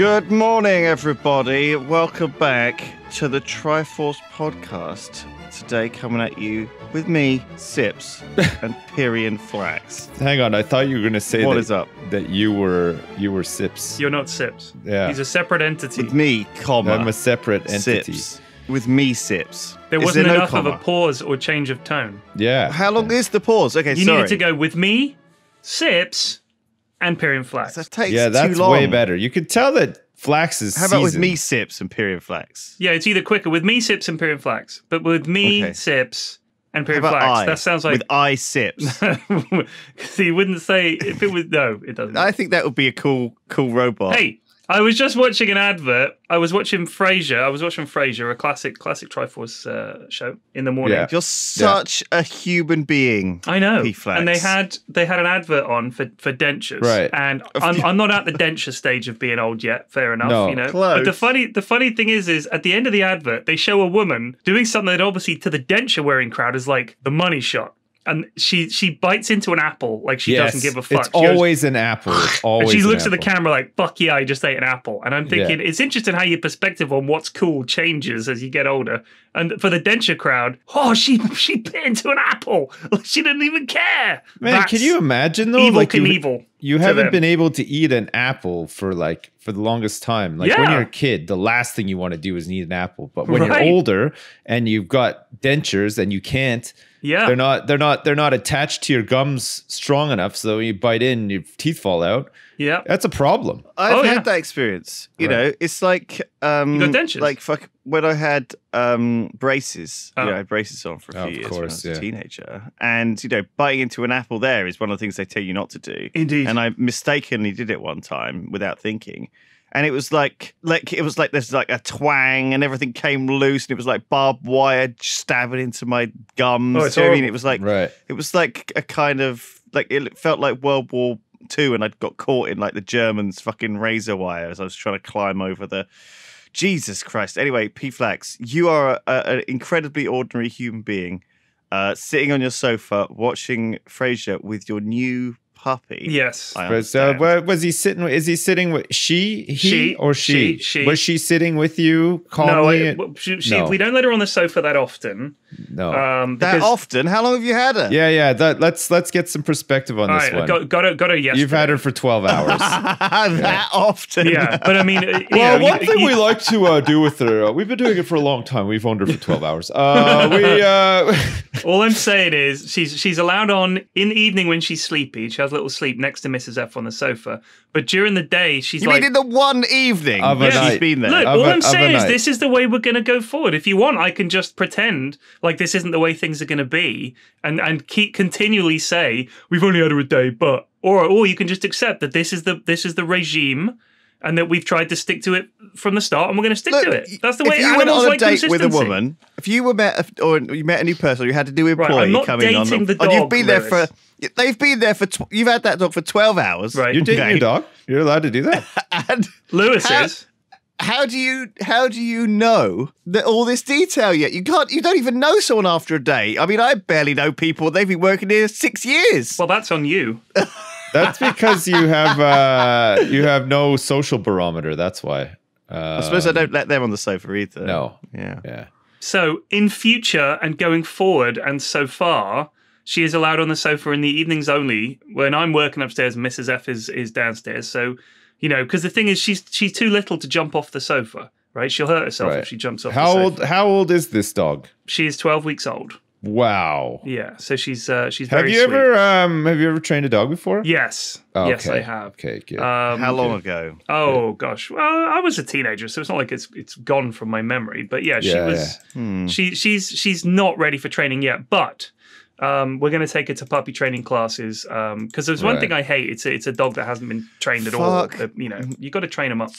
Good morning, everybody. Welcome back to the Triforce podcast. Today, coming at you with me, Sips, and Pyrion Flax. Hang on, I thought you were going to say What that, is up? that you were you were Sips. You're not Sips. Yeah. He's a separate entity. With me, comma, I'm a separate entity. Sips. With me, Sips. there Is wasn't no enough of a pause or change of tone. Yeah. How long is the pause? Okay, You sorry. needed to go with me, Sips, and Pyrion Flax. That takes Yeah, that's too long. way better. You could tell that Flax is How about with me, Sips, and Pyrion Flax? Yeah, it's either quicker with me, Sips, and Pyrion Flax. But with me, Okay. Sips, and How Pyrion about Flax, I? that sounds like. with I Sips. so you wouldn't say if it was. No, it doesn't. I think that would be a cool, cool robot. Hey, I was just watching an advert. I was watching Frasier. I was watching Frasier, a classic classic Triforce uh, show in the morning. Yeah. you're such a human being. I know, P-Flax. and they had they had an advert on for, for dentures, Right. And I'm, I'm not at the denture stage of being old yet. Fair enough, No. you know. Close. But the funny the funny thing is, is at the end of the advert, they show a woman doing something that obviously to the denture wearing crowd is like the money shot, and she she bites into an apple like she yes. doesn't give a fuck. It's She goes- always an apple. It's and always she looks at the camera like, "Fuck yeah, I just ate an apple." And I'm thinking Yeah. it's interesting how your perspective on what's cool changes as you get older. And for the denture crowd, oh, she she bit into an apple. She didn't even care. Man, That's can you imagine though? Evel like you, Knievel. you haven't been able to eat an apple for like for the longest time. Like when you're a kid, the last thing you want to do is eat an apple. But when Right. you're older and you've got dentures and you can't, Yeah. they're not they're not they're not attached to your gums strong enough. So when you bite in, your teeth fall out. yeah. That's a problem. I've Oh, had yeah. that experience. You Right. know, it's like um You got dentures? like fuck when I had um braces. You Oh. know, I had braces on for a Oh, few of years course, when I was yeah. a teenager. And you know, biting into an apple there is one of the things they tell you not to do. Indeed. And I mistakenly did it one time without thinking. And it was like like it was like there's like a twang and everything came loose and it was like barbed wire stabbing into my gums. Oh, it's Do you know I mean? It was like Right. it was like a kind of like it felt like World War Two, and I'd got caught in like the Germans' fucking razor wire as I was trying to climb over the. Jesus Christ. Anyway, P Flax, you are an incredibly ordinary human being, uh, sitting on your sofa watching Frasier with your new puppy. yes. I But so, understand. where was he sitting? with- Is he sitting with she, he, She, or she? she, she. Was she sitting with you no, calmly? I, well, she, she, No. we don't let her on the sofa that often. No. Um, that because, often? How long have you had her? yeah, yeah. That, let's let's get some perspective on All this right, one. got, got her, got her yesterday. You've had her for twelve hours. that often. Yeah, but I mean, uh, Well, know, one you- thing you- we like to uh, do with her, uh, we've been doing it for a long time. We've owned her for 12 hours. Uh, we, uh, All I'm saying is she's she's allowed on in the evening when she's sleepy. She has a little sleep next to Mrs. F on the sofa. But during the day, she's You like, mean in the one evening Of a that she's night. been there? Look, Of all a- I'm of a saying is night. this is the way we're going to go forward. If you want, I can just pretend like this isn't the way things are going to be, and and keep continually say we've only had her a day, but or or you can just accept that this is the this is the regime. And that we've tried to stick to it from the start, and we're going to stick Look, to it. That's the way if you went animals on a like date with a woman, if you were met or you met a new person, you had a new employee I'm not coming on, dating the and you've dog, been there for. They've been there for. Tw- you've had that dog for twelve hours. Right. you're dating Okay. your dog? You're allowed to do that? And Lewis How- is. how do you how do you know that all this detail yet? You can't. You don't even know someone after a day. I mean, I barely know people. They've been working here six years. Well, that's on you. That's because you have uh, you have no social barometer. That's why. Uh, I suppose I don't let them on the sofa either. No. Yeah. Yeah. So, in future and going forward, and so far, she is allowed on the sofa in the evenings only. When I'm working upstairs, and Mrs. F is is downstairs. So, you know, because the thing is, she's she's too little to jump off the sofa. Right? She'll hurt herself Right. if she jumps off. How the old? How old is this dog? She is 12 weeks old. Wow. Yeah. So she's uh, she's Have very. you sweet. ever um have you ever trained a dog before? Yes. Oh, Yes, okay. I have. Okay, good. Um, How long ago? Oh gosh. Well, I was a teenager, so it's not like it's it's gone from my memory. But yeah, she Yeah, was. Hmm. She she's she's not ready for training yet, but um, we're going to take her to puppy training classes because there's one Right. thing I hate. It's a, it's a dog that hasn't been trained at Fuck. all. That, you know, you got to train them up.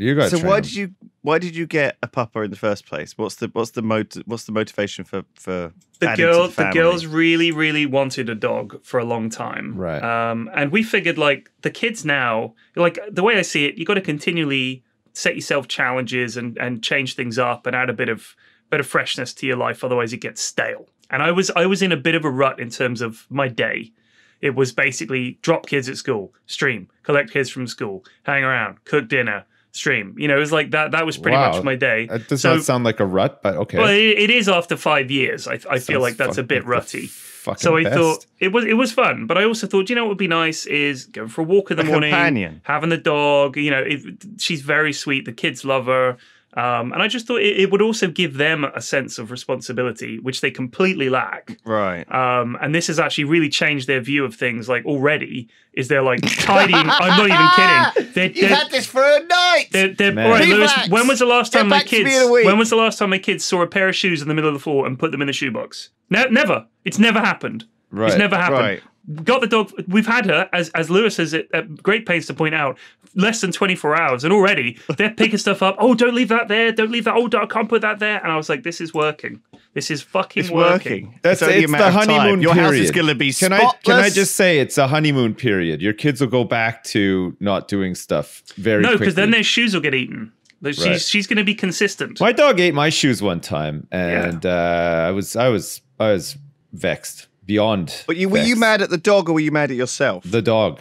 You got So why did you why did you get a pupper in the first place? What's the what's the mot- what's the motivation for for The adding to girl, the, the, girls really, really wanted a dog for a long time, Right. Um, and we figured like the kids now, like the way I see it, you got to continually set yourself challenges and and change things up and add a bit of bit of freshness to your life. Otherwise, it gets stale. And I was I was in a bit of a rut in terms of my day. It was basically drop kids at school, stream, collect kids from school, hang around, cook dinner, stream. You know, it was like that. That was pretty Wow. much my day. That does So- not sound like a rut, but okay. Well, it, it is after five years. I, I feel like that's a bit rutty. So I best. thought it was it was fun, but I also thought, you know, what would be nice is going for a walk in the A morning, companion. having the dog. You know, it, she's very sweet. The kids love her, um, and I just thought it, it would also give them a sense of responsibility, which they completely lack. Right. Um, and this has actually really changed their view of things. Like already, is they're like tidying. I'm not even kidding. They're, You've they're, had this for a night. they're, they're, Man. all right, Lewis, when was the last Get time my back to me kids? in a week. When was the last time my kids saw a pair of shoes in the middle of the floor and put them in the shoebox? Ne- never. It's never happened. Right. It's never happened. Right. Got the dog. We've had her, as as Lewis has at at great pains to point out, less than 24 hours, and already they're picking stuff up. Oh, don't leave that there. Don't leave that. Oh, I can't put that there. And I was like, this is working. This is fucking It's working. That's it's only a it's matter the of time. honeymoon Your period. house is going to be Can. I can I just say it's a honeymoon period? Your kids will go back to not doing stuff very No, because then their shoes will get eaten. She's Right. she's going to be consistent. My dog ate my shoes one time, and uh, I was I was I was vexed beyond. But you, were you mad at the dog or were you mad at yourself? The dog.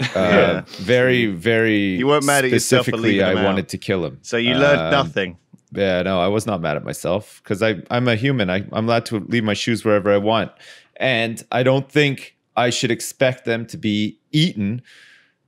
Uh, Yeah. Very, very. You weren't mad at yourself specifically. I out. wanted to kill him. so you learned Um, nothing. Yeah, no, I was not mad at myself because I I'm a human. I, I'm allowed to leave my shoes wherever I want, and I don't think I should expect them to be eaten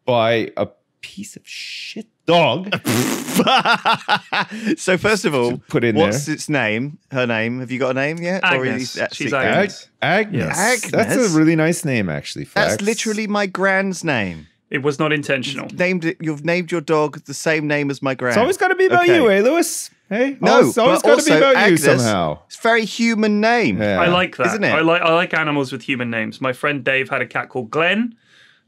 by a piece of shit dog. so first of all, Put in what's there. its name? Her name? Have you got a name yet? Or Agnes. is that She's secret? Ag- Agnes. Agnes. That's a really nice name, actually. That's Flax. literally my grand's name. It was not intentional. Named it. You've named your dog the same name as my grand. It's always got to be about Okay. you, eh, Lewis? Hey, No, always, always but got to be also about you Agnes- somehow. It's a very human name. Yeah. I like that. Isn't it? I like I like animals with human names. My friend Dave had a cat called Glenn,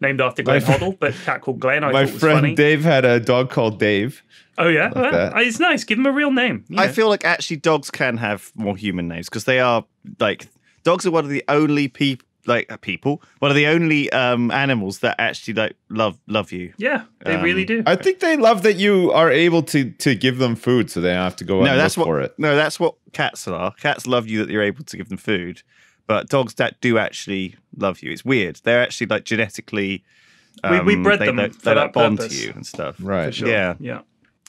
named after Glenn fr- Hoddle, but cat called Glenn. I My thought was friend funny. Dave had a dog called Dave. oh yeah, Well, it's nice. Give him a real name. you I feel like actually dogs can have more human names because they are like dogs are one of the only people like uh, people one of the only um animals that actually like love love you. yeah, they Um, really do. I think they love that you are able to to give them food, so they don't have to go no, and that's look what for it. no, that's what cats are. Cats love you that you're able to give them food, but dogs that do actually love you. It's weird. They're actually like genetically. We- we um, bred they, them they, for they like that bond purpose. to you and stuff. Right. for sure. yeah. yeah.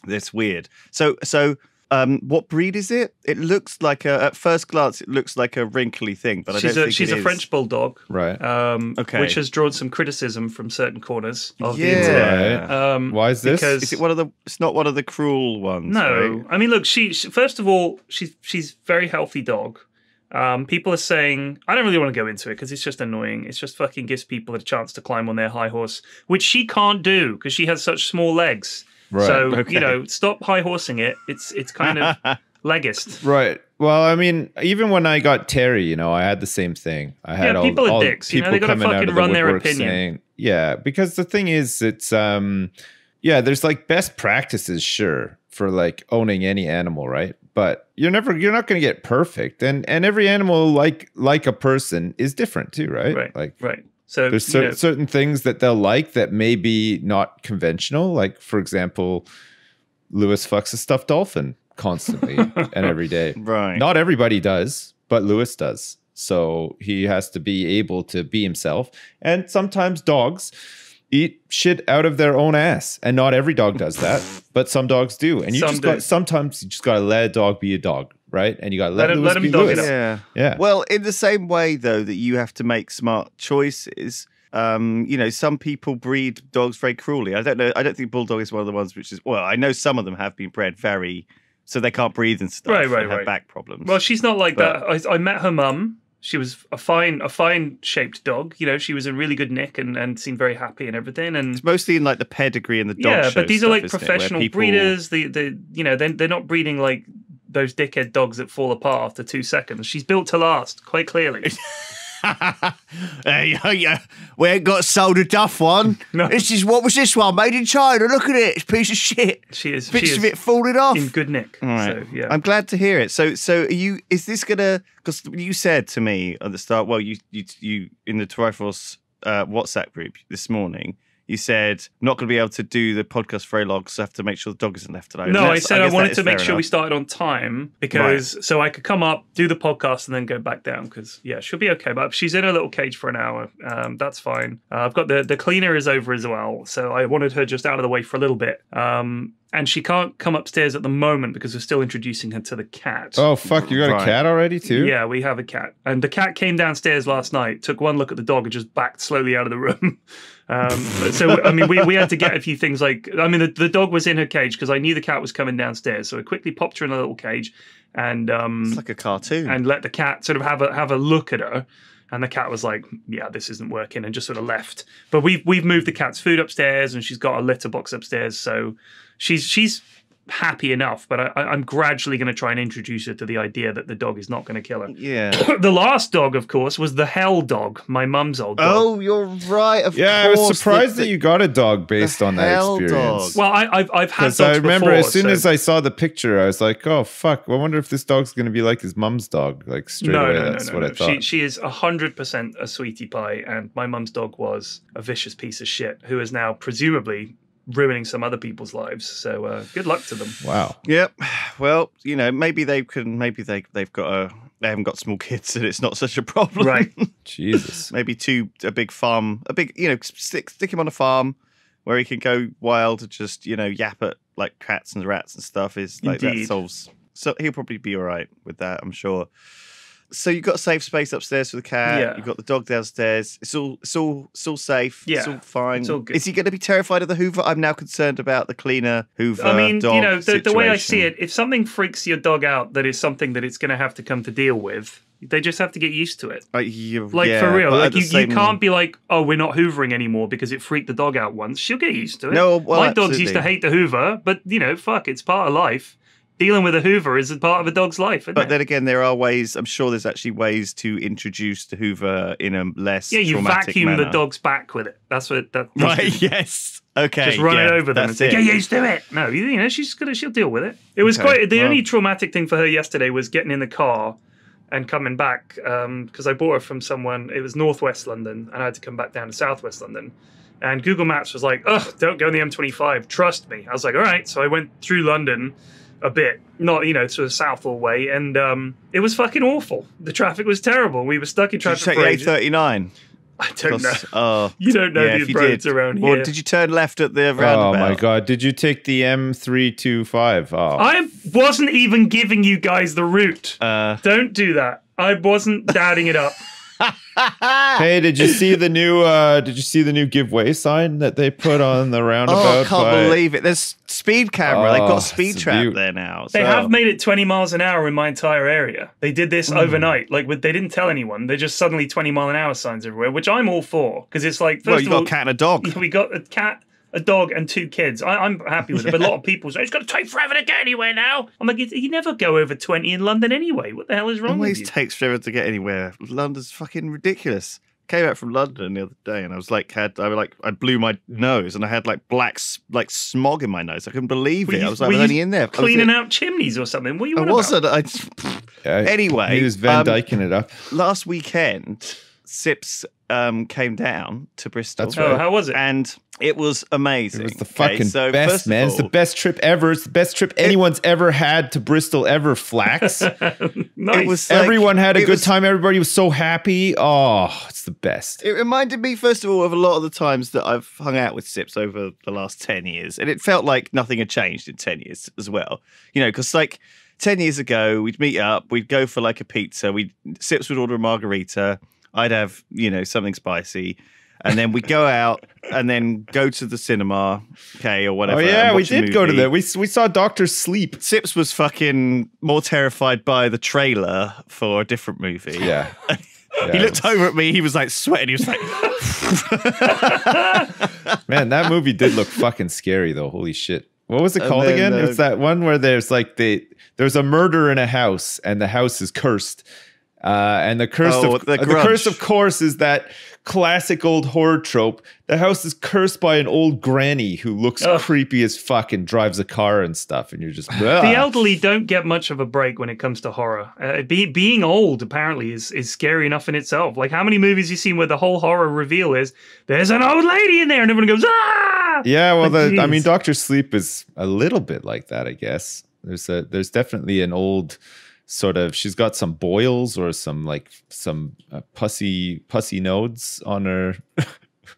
It's weird. So so um what breed is it? It looks like a at first glance it looks like a wrinkly thing, but I she's don't a think she's it a is. French bulldog, Right. um, Okay. which has drawn some criticism from certain corners of the internet. Right. Um, Why is this? because- Is it one of the? It's not one of the cruel ones. No, right? I mean, look, she, she first of all, she's she's very healthy dog. Um, people are saying I don't really want to go into it because it's just annoying. It's just fucking gives people a chance to climb on their high horse, which she can't do because she has such small legs. Right. So Okay. you know, stop high horsing it. It's it's kind of legist. Right. Well, I mean, even when I got Terry, you know, I had the same thing. I had Yeah, all, people are all dicks, you know, they people coming out fucking of the run their opinion. saying, yeah, because the thing is, it's um, yeah, there's like best practices, sure, for like owning any animal, right? But you're never, you're not going to get perfect, and and every animal, like like a person, is different too, right? Right. Like Right. So there's you cer- know, certain things that they'll like that may be not conventional. Like, for example, Lewis fucks a stuffed dolphin constantly and every day. Right. Not everybody does, but Lewis does. So he has to be able to be himself. And sometimes dogs eat shit out of their own ass. And not every dog does that, but some dogs do. And you Some just do. got sometimes you just gotta let a dog be a dog, right? And you gotta Let let, him- Lewis let him be dog it up. Yeah. Yeah. Well, in the same way though that you have to make smart choices. Um, you know, some people breed dogs very cruelly. I don't know. I don't think bulldog is one of the ones which is. Well, I know some of them have been bred very, so they can't breathe and stuff. Right, right, and have right. back problems. well, she's not like But- that. I, I met her mum. She was a fine, a fine shaped dog. You know, she was in really good nick and, and seemed very happy and everything. And it's mostly in like the pedigree and the dog yeah, but these are like isn't it, where professional people- breeders. The the you know they're they're not breeding like those dickhead dogs that fall apart after two seconds. She's built to last, quite clearly. we ain't got sold a duff one. No. This is what was this one made in China? Look at it, it's a piece of shit. She is she Bits is of it falling off. in good nick. All right. So yeah, I'm glad to hear it. So, so are you is this gonna? Because you said to me at the start. Well, you you you in the Triforce uh, WhatsApp group this morning. You said not going to be able to do the podcast very long so I have to make sure the dog isn't left alone. No, I said I, guess that wanted to make fair sure we started on time because so I could come up, do the podcast, and then go back down. Because yeah, she'll be okay. But she's in her little cage for an hour, um, that's fine. Uh, I've got the the cleaner is over as well, so I wanted her just out of the way for a little bit. Um, and she can't come upstairs at the moment because we're still introducing her to the cat. Oh fuck, you got Right. a cat already too? Yeah, we have a cat. And the cat came downstairs last night, took one look at the dog, and just backed slowly out of the room. Um, so, I mean, we, we had to get a few things like, I mean, the, the dog was in her cage because I knew the cat was coming downstairs. So I quickly popped her in a little cage and um, It's like a cartoon. and let the cat sort of have a have a look at her. And the cat was like, "Yeah, this isn't working," and just sort of left. But we've we've moved the cat's food upstairs, and she's got a litter box upstairs, so she's she's happy enough. But I, I- I'm gradually going to try and introduce her to the idea that the dog is not going to kill her. yeah. the last dog, of course, was the hell dog, my mum's old dog. Oh, you're right. Of Yeah, I was surprised the- that you got a dog based on that hell experience. dog. Well, I, I've I've had Because dogs I remember before, as soon so- as I saw the picture, I was like, "Oh fuck! I wonder if this dog's going to be like his mum's dog." Like straight no, away, no, no, that's no, what no. I thought. She she is hundred percent a sweetie pie, and my mum's dog was a vicious piece of shit who is now presumably ruining some other people's lives. So uh, good luck to them. wow. Yep. Well, you know, maybe they can. Maybe they they've got a. They haven't got small kids, and it's not such a problem. Right. Jesus. maybe two a big farm, a big you know, stick stick him on a farm where he can go wild and just you know yap at like cats and rats and stuff. Is like that solves. So he'll probably be all right with that, I'm sure. So you've got a safe space upstairs for the cat. Yeah. You've got the dog downstairs. It's all it's all it's all safe. Yeah. It's all fine. it's all good. Is he going to be terrified of the Hoover? I'm now concerned about the cleaner Hoover. I mean, you know, the, the way I see it, if something freaks your dog out, that is something that it's going to have to come to deal with. They just have to get used to it. Uh, like, you, Like yeah, for real, like you, same- you can't be like, oh, we're not hoovering anymore because it freaked the dog out once. She'll get used to it. No, well, my dogs used to hate the Hoover, but you know, fuck, it's part of life. Dealing with a Hoover is a part of a dog's life, isn't But it? then again, there are ways. I'm sure there's actually ways to introduce the Hoover in a less yeah, you vacuum the dog's back with it. That's what that. Right. Yes. Okay. Just run yeah, it over them and say, it. "Get used to it." No, you you know she's gonna she'll deal with it. It was Okay, quite the well- only traumatic thing for her yesterday was getting in the car and coming back um, because I bought her from someone. It was northwest London, and I had to come back down to southwest London. And Google Maps was like, "Ugh, don't go on the M25. Trust me." I was like, "All right." So I went through London a bit, not you know sort of south all way, and um, it was fucking awful. The traffic was terrible. We were stuck in Did you traffic take for the. A39? I don't know. 'Cause- Oh. You don't know yeah, the roads did. around Or here. did you turn left at the roundabout? Oh my god! Did you take the M325? Oh, I wasn't even giving you guys the route. Uh, Don't do that. I wasn't dadding it up. hey, did you see the new? uh Did you see the new giveaway sign that they put on the roundabout? oh, I can't by- believe it. There's speed camera. They've Oh, got speed trap beaut. there now. They have made it 20 miles an hour in my entire area. They did this Hmm. overnight. Like, with, they didn't tell anyone. They're just suddenly 20 mile an hour signs everywhere, which I'm all for. Because it's like, first Well, you of got all, a cat and a dog. we got a cat, a dog, and two kids. I, I'm happy with it. But a lot of people say, it's going to take forever to get anywhere now. I'm like, you never go over 20 in London anyway. What the hell is wrong with Always you? takes forever to get anywhere. London's fucking ridiculous. Came out from London the other day, and I was like, had I like I blew my nose, and I had like black like smog in my nose. I couldn't believe Were it. you- I was like, were I was only in there. Cleaning out chimneys or something. What are you I wasn't. I, Yeah, Anyway, he was Van um, Dyking it up. last weekend, Sips um, came down to Bristol. That's Oh, how was it? and it was amazing. It was the Okay, fucking so best, first of man. It's the best trip ever. It's the best trip anyone's ever had to Bristol ever. Flax. nice. It was like- Everyone had a good was- time. Everybody was so happy. Oh, it's the best. It reminded me, first of all, of a lot of the times that I've hung out with Sips over the last 10 years. And it felt like nothing had changed in 10 years as well. You know, because like 10 years ago, we'd meet up, we'd go for like a pizza, we'd Sips would order a margarita, I'd have, you know, something spicy. And then we'd go out and then go to the cinema, okay, or whatever. oh yeah, we did go to movie. that. We we saw Doctor Sleep. Sips was fucking more terrified by the trailer for a different movie. Yeah. He looked over at me, he was like sweating, he was like, Man, that movie did look fucking scary though. Holy shit. What was it called then, again? uh, it's that one where there's like the there's a murder in a house and the house is cursed. Uh, and the curse Oh, of The the, curse of course is that classic old horror trope. The house is cursed by an old granny who looks Ugh. creepy as fuck and drives a car and stuff, and you're just The elderly don't get much of a break when it comes to horror. Uh, be, being old apparently is, is scary enough in itself. Like how many movies you seen where the whole horror reveal is there's an old lady in there and everyone goes ah. Yeah, well, Like, the, I mean. Doctor Sleep is a little bit like that, I guess. There's a there's definitely an old sort of. She's got some boils or some like some uh, pussy pussy nodes on her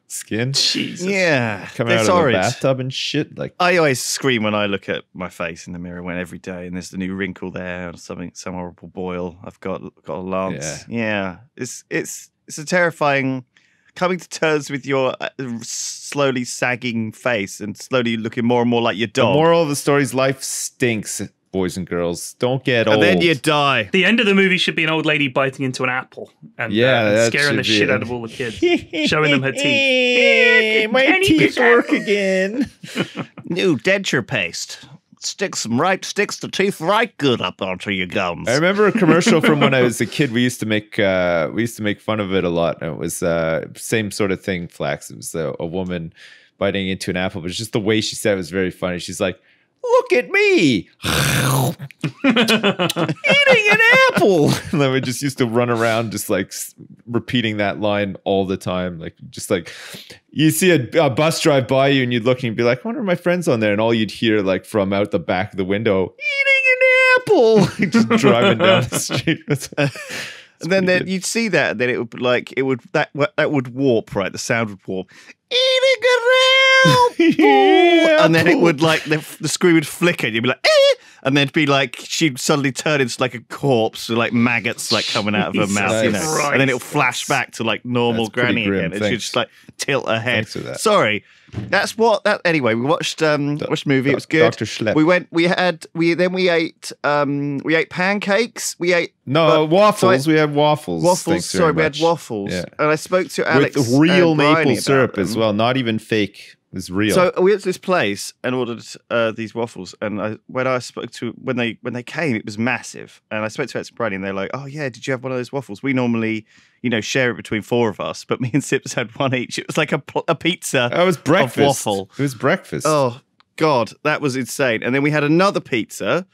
skin Jesus. Yeah, coming it's out of horrid. the bathtub and shit. Like, I always scream when I look at my face in the mirror when every day, and there's the new wrinkle there, or something, some horrible boil. I've got got a lance. Yeah, it's it's it's a terrifying coming to terms with your uh, slowly sagging face and slowly looking more and more like your the dog. moral of the story is life stinks, boys and girls. Don't get and old. then you die. The end of the movie should be an old lady biting into an apple and, Yeah, uh, and scaring the be shit it. out of all the kids, showing them her teeth. My teeth potato. work again. New denture paste sticks them right, sticks the teeth right good up onto your gums. I remember a commercial from when I was a kid. We used to make uh, we used to make fun of it a lot. And it was uh, same sort of thing. Flax. It was a, a woman biting into an apple, but it's just the way she said it was very funny. She's like, "Look at me eating an apple." And then we just used to run around, just like repeating that line all the time. Like just like you see a, a bus drive by you, and you'd look and you'd be like, "I wonder my friends on there," and all you'd hear like from out the back of the window, "Eating an apple," just driving down the street. And then, you'd see that, and then it would like it would that that would warp, right? The sound would warp. And then it would like the, the screen would flicker. And you'd be like, eh! and then it'd be like she'd suddenly turn into like a corpse with like maggots like coming out of her Jesus mouth, you know. Christ. And then it'll flash back to like normal That's granny again, and she'd just like tilt her head. Thanks for that. Sorry, that's what that. Anyway, we watched um watched a movie. It was good. Dr. Schlepp. We went. We had. We then we ate. Um, we ate pancakes. We ate no But- waffles. so we had waffles. waffles. Sorry, we had waffles. Yeah. And I spoke to Alex with real maple syrup as well, not even fake. It was real. So we went to this place and ordered uh, these waffles. And I, when I spoke to when they when they came, it was massive. And I spoke to Alex and Bryony, and they're like, "Oh yeah, did you have one of those waffles? We normally, you know, share it between four of us, but me and Sips had one each. It was like a a pizza. that was breakfast. waffle. It was breakfast. Oh God, that was insane. And then we had another pizza.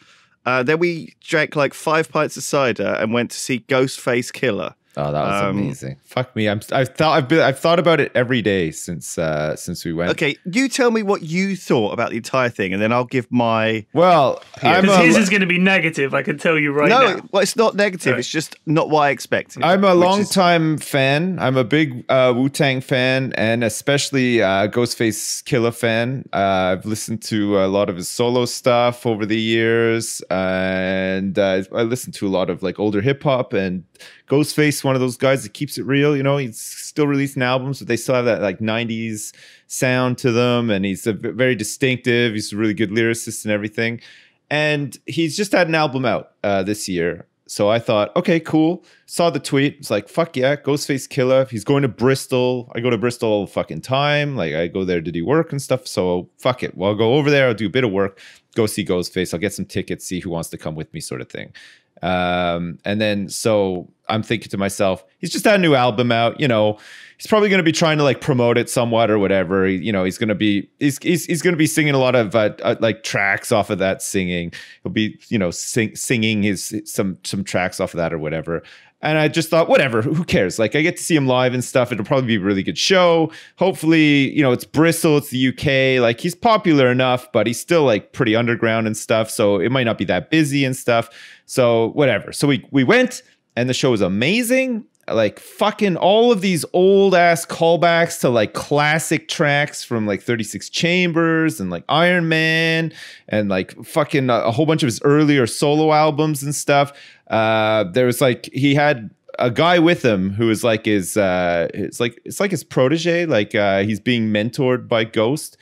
Uh, then we drank like five pints of cider and went to see Ghostface Killah. Oh, that was Um, amazing. Fuck me. I'm. I've thought. I've been. I've thought about it every day since. Uh, since we went. Okay, you tell me what you thought about the entire thing, and then I'll give my. Well, Because his a. is going to be negative. I can tell you right no, now. well, it's not negative. Right. It's just not what I expected. I'm a which long is- time fan. I'm a big uh, Wu Tang fan, and especially uh, Ghostface Killah fan. Uh, I've listened to a lot of his solo stuff over the years, and uh, I listened to a lot of like older hip hop. And Ghostface, one of those guys that keeps it real. You know, he's still releasing albums, but they still have that like '90s sound to them, and he's a very distinctive. He's a really good lyricist and everything. And he's just had an album out uh, this year. So I thought, okay, cool. Saw the tweet. It's like, fuck yeah, Ghostface Killah. He's going to Bristol. I go to Bristol all the fucking time. Like I go there to do work and stuff. So fuck it. Well, I'll go over there. I'll do a bit of work. Go see Ghostface. I'll get some tickets. See who wants to come with me, sort of thing. Um, and then so I'm thinking to myself, he's just had a new album out. You know, he's probably going to be trying to like promote it somewhat or whatever. He- you know, he's going to be he's he's, he's going to be singing a lot of uh, uh, like tracks off of that singing. He'll be you know sing, singing his some some tracks off of that or whatever. And I just thought, whatever, who cares? Like, I get to see him live and stuff. It'll probably be a really good show. Hopefully, you know, it's Bristol, it's the UK. Like, he's popular enough, but he's still like pretty underground and stuff. So it might not be that busy and stuff. So whatever. So we we went, and the show was amazing. Like fucking all of these old ass callbacks to like classic tracks from like 36 Chambers and like Iron Man and like fucking a, a whole bunch of his earlier solo albums and stuff. Uh, there was like he had a guy with him who is like his uh it's like it's like his protege like uh he's being mentored by ghost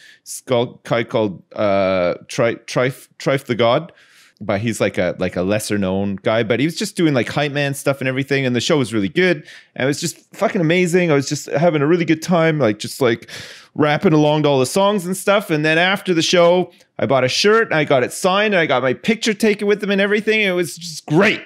called guy called uh Tri Trife Trife the God but he's like a like a lesser known guy but he was just doing like hype man stuff and everything and the show was really good. And it was just fucking amazing. I was just having a really good time like just like rapping along to all the songs and stuff. And then after the show I bought a shirt and I got it signed and I got my picture taken with him and everything. It was just great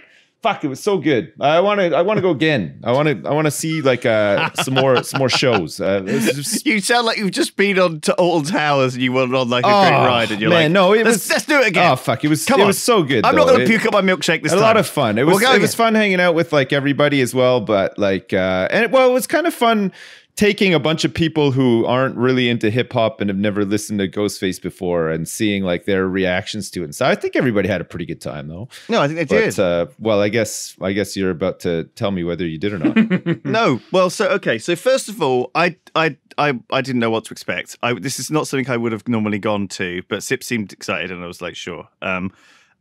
fuck it was so good i want to i want to go again i want to i want to see like uh some more some more shows uh, just- You sound like you've just been on to Alton Towers and you went on like a great Oh, ride, and you're man, like, no, it let's, was- let's do it again. oh fuck it was Come it on. was so good I'm not going to It- puke up my milkshake this a time. A lot of fun. It was We'll it was fun hanging out with like everybody as well, but like uh and well, it was kind of fun taking a bunch of people who aren't really into hip hop and have never listened to Ghostface before and seeing like their reactions to it. And So I think everybody had a pretty good time though. No, I think they did. Uh, well, I guess I guess you're about to tell me whether you did or not. no, well, so okay. So first of all, I I I I didn't know what to expect. I this is not something I would have normally gone to, but Sip seemed excited, and I was like, sure. Um,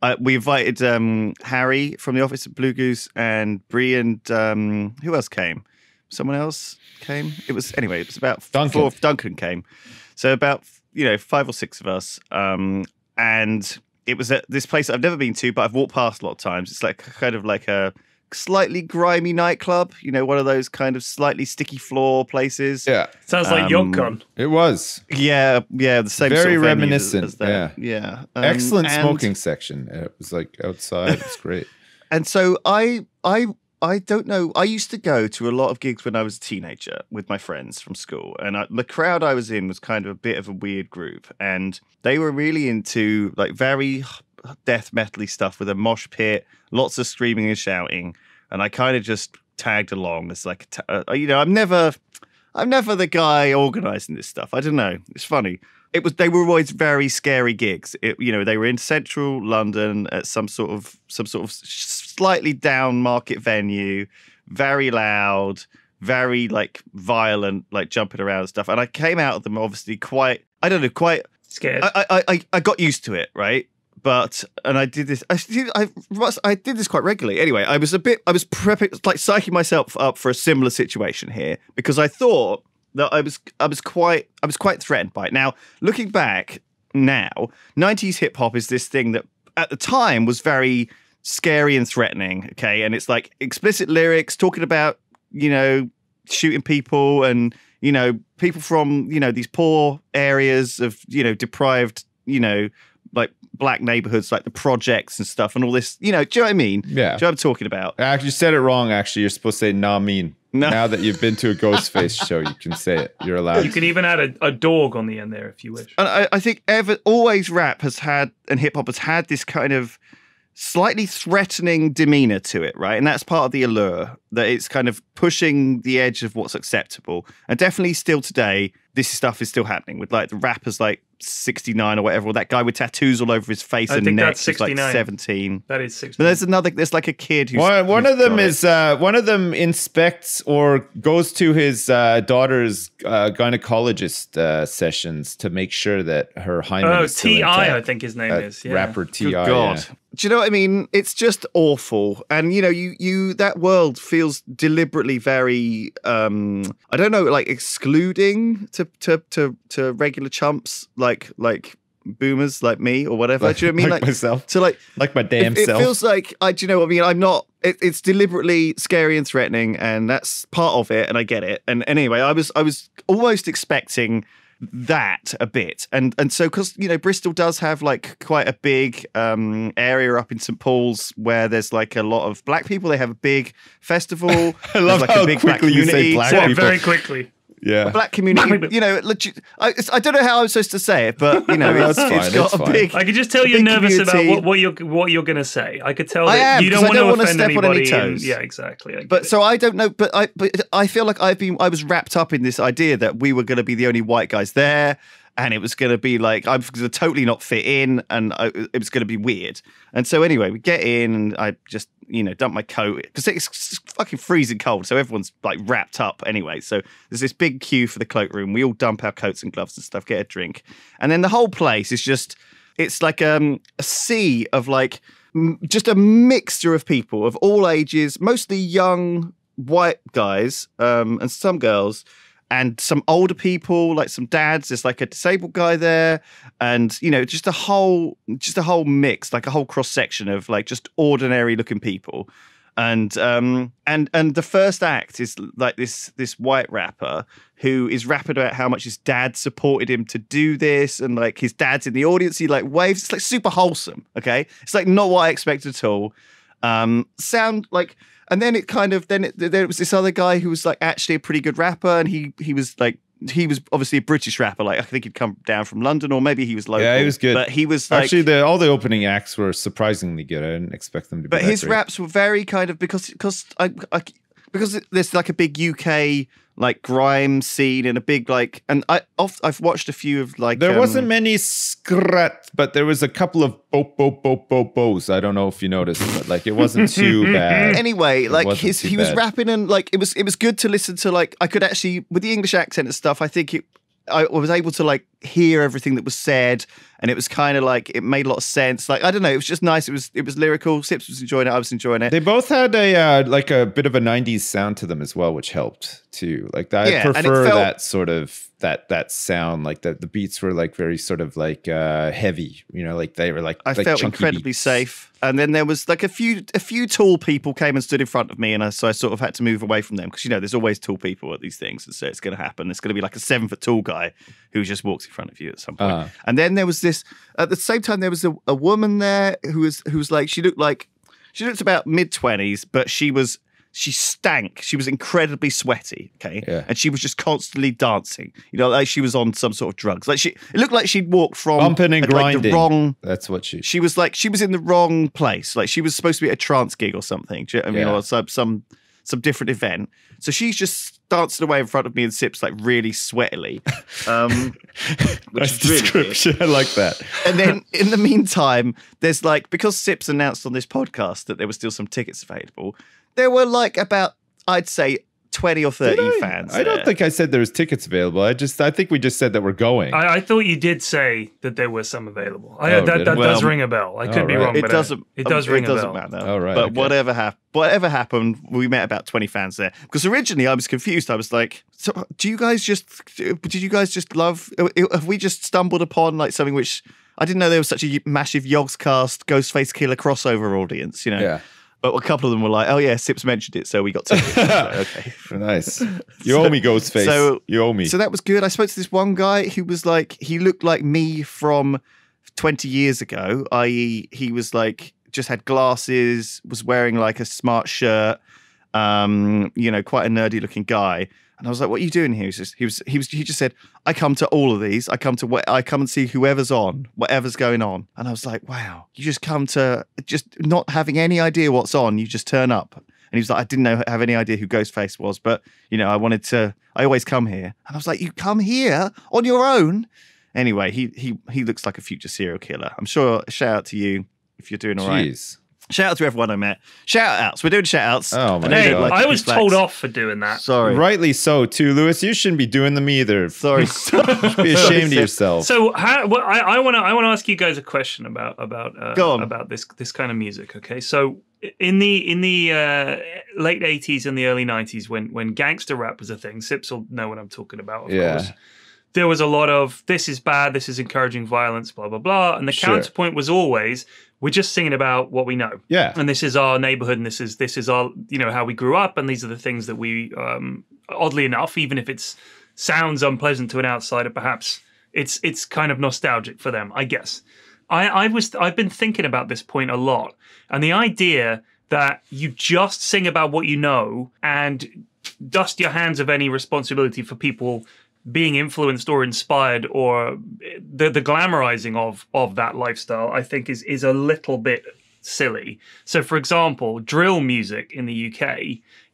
I, we invited um Harry from the office at Blue Goose and Brie and um who else came? Someone else came. It was anyway. It was about Duncan. Four, Duncan came. So about you know five or six of us. Um, and it was at this place I've never been to, but I've walked past a lot of times. It's like kind of like a slightly grimy nightclub. You know, one of those kind of slightly sticky floor places. yeah, Sounds like Um, Yokon. it was Yeah, yeah, the same. Very sort of reminiscent, As, as that. yeah. Um, excellent and- smoking section. It was like outside. It's great. And so I, I, I don't know. I used to go to a lot of gigs when I was a teenager with my friends from school, and I, the crowd I was in was kind of a bit of a weird group, and they were really into like very death metally stuff with a mosh pit, lots of screaming and shouting, and I kind of just tagged along as like, uh, you know, I'm never. I'm never the guy organizing this stuff. I don't know. It's funny. It was they were always very scary gigs. It, you know, they were in central London at some sort of some sort of slightly down market venue, very loud, very like violent, like jumping around and stuff. And I came out of them obviously quite I don't know, quite Scared. I, I, I, I got used to it, right? But and I did this. I did, I, must- I did this quite regularly. Anyway, I was a bit. I was prepping, like psyching myself up for a similar situation here because I thought that I was. I was quite. I was quite threatened by it. Now, looking back now, '90s hip hop is this thing that at the time was very scary and threatening. Okay, and it's like explicit lyrics talking about you know shooting people and you know people from you know these poor areas of you know deprived you know like black neighborhoods like the projects and stuff and all this you know do you know what i mean Yeah. do you know what i'm talking about Actually, you said it wrong. Actually, you're supposed to say "nah mean." No. Now that you've been to a Ghostface show, you can say it. You're allowed. you can even add a, a dog on the end there if you wish. and I, I think ever always rap has had and hip hop has had this kind of slightly threatening demeanor to it, right? And that's part of the allure that it's kind of pushing the edge of what's acceptable. And definitely still today, this stuff is still happening with like the rappers like 69 or whatever, or that guy with tattoos all over his face I and think neck that's who's like 17. That is six. But there's another, there's like a kid who's. One, one who's of them is, uh, one of them inspects or goes to his uh, daughter's uh, gynecologist uh, sessions to make sure that her hymen Oh, is still T.I., I intact. think his name Uh, is. Yeah. Rapper Ti. Good God. Do you know what I mean? It's just awful. And you know, you you that world feels deliberately very um I don't know, like excluding to to to, to regular chumps like like boomers like me or whatever. do you know what I mean? like, myself, To like like my damn it, it self. feels like I do you know what I mean? I'm not it, it's deliberately scary and threatening and that's part of it and I get it. And anyway, I was I was almost expecting that a bit and and so because you know bristol does have like quite a big um area up in st paul's where there's like a lot of black people they have a big festival I love like how a big black quickly you say black So- people. very quickly. Yeah. black community you know legit, I, I don't know how i'm supposed to say it but you know That's it's, it's fine, got it's a fine. big I could just tell you're big nervous about what, what you're what you're going to say. I could tell I that am, you 'cause don't I want don't to wanna offend step on any anybody. and- toes. yeah, exactly. But it. so I don't know, but I but I feel like I've been I was wrapped up in this idea that we were going to be the only white guys there, and it was going to be like I'm going to totally not fit in, and I, it was going to be weird. And so anyway, we get in, and I just you know dump my coat because it's fucking freezing cold, so everyone's like wrapped up anyway. So there's this big queue for the cloakroom. We all dump our coats and gloves and stuff, get a drink, and then the whole place is just it's like um, a sea of like just a mixture of people of all ages, mostly young white guys um, and some girls, and some older people, like some dads. There's like a disabled guy there, and you know, just a whole, just a whole mix, like a whole cross section of like just ordinary looking people. And um and and the first act is like this this white rapper who is rapping about how much his dad supported him to do this. And like his dad's in the audience. He like waves. It's like super wholesome okay? It's like not what i expected at all. Um sound like and then it kind of then it, there was this other guy who was like actually a pretty good rapper and he he was like he was obviously a british rapper like i think he'd come down from london or maybe he was local Yeah, he was good. but he was like Actually, the all the opening acts were surprisingly good. I didn't expect them to be. but his great. raps were very kind of because because I. I because there's like a big UK like grime scene and a big like, and I oft, I've watched a few of like There um, wasn't many scrat, but there was a couple of bo bo bo bo bo's. I don't know if you noticed, but like it wasn't too bad. anyway, like his he was rapping and like it was it was good to listen to like I could actually with the English accent and stuff. I think it I was able to like hear everything that was said, and it was kind of like it made a lot of sense. Like I don't know, it was just nice. It was it was lyrical. Sips was enjoying it. I was enjoying it. They both had a uh, like a bit of a '90s sound to them as well, which helped too. Like I Yeah, prefer felt- that sort of that that sound. Like the the beats were like very sort of like uh heavy. You know, like they were like I like felt incredibly beats. safe. And then there was like a few a few tall people came and stood in front of me, and I, so I sort of had to move away from them because you know there's always tall people at these things, and so it's going to happen. It's going to be like a seven foot tall guy who just walks in front of you at some point. Uh-huh. And then there was this at the same time there was a, a woman there who was who was like she looked like she looked about mid twenties, but she was she stank. She was incredibly sweaty. Okay, Yeah. and she was just constantly dancing. You know, like she was on some sort of drugs. Like she, it looked like she'd walked from Bumping and like, the grinding. wrong That's what she. she was like she was in the wrong place. Like she was supposed to be at a trance gig or something. You know I mean, Yeah. or some some some different event. So she's just dancing away in front of me and sips like really sweatily. Um, which Nice is really description. I like that. and then in the meantime, there's like because Sips announced on this podcast that there were still some tickets available. There were like about I'd say twenty or thirty I? fans. I don't think I said there was tickets available. I just I think we just said that we're going. I, I thought you did say that there were some available. I, Oh, that did that I? does ring a bell. I could be wrong, it but doesn't. it does um, ring It a doesn't bell. matter. All right, But okay. whatever happened, whatever happened, we met about twenty fans there. Because originally I was confused. I was like, "So, do you guys just? Did you guys just love? Have we just stumbled upon like something which I didn't know there was such a massive Yogscast Ghostface Killah crossover audience? You know. yeah. But a couple of them were like, "Oh yeah, Sips mentioned it, so we got tickets." I okay. Nice. You owe me Ghostface. so- you owe me. So that was good. I spoke to this one guy who was like, he looked like me from 20 years ago, i.e., he was like, just had glasses, was wearing like a smart shirt, um, you know, quite a nerdy looking guy. And I was like, "What are you doing here?" He was just, he was, he was, he just said, "I come to all of these. I come to what I come and see whoever's on, whatever's going on." And I was like, "Wow, you just come to just not having any idea what's on. You just turn up." And he was like, "I didn't know have any idea who Ghostface was, but you know, I wanted to. I always come here." And I was like, "You come here on your own?" Anyway, he he he looks like a future serial killer. I'm sure. Shout out to you if you're doing all right. Jeez. Shout out to everyone I met. Shout outs. We're doing shout outs. Oh, my Hey, God. Like I was told off for doing that. Sorry. Rightly so too, Lewis. You shouldn't be doing them either. Sorry. Be ashamed of yourself. So how, well, I, I want to I want to ask you guys a question about about uh, Go on. about this this kind of music. Okay, so in the in the uh, late eighties and the early nineties, when when gangster rap was a thing, Sips will know what I'm talking about. Of Yeah. course. There was a lot of this is bad, this is encouraging violence, blah blah blah, and the Sure. counterpoint was always we're just singing about what we know yeah. and this is our neighborhood and this is this is our you know how we grew up and these are the things that we um oddly enough even if it's sounds unpleasant to an outsider perhaps it's it's kind of nostalgic for them i guess i i was i've been thinking about this point a lot and the idea that you just sing about what you know and dust your hands of any responsibility for people being influenced or inspired or the the glamorizing of of that lifestyle i think is is a little bit silly so for example drill music in the uk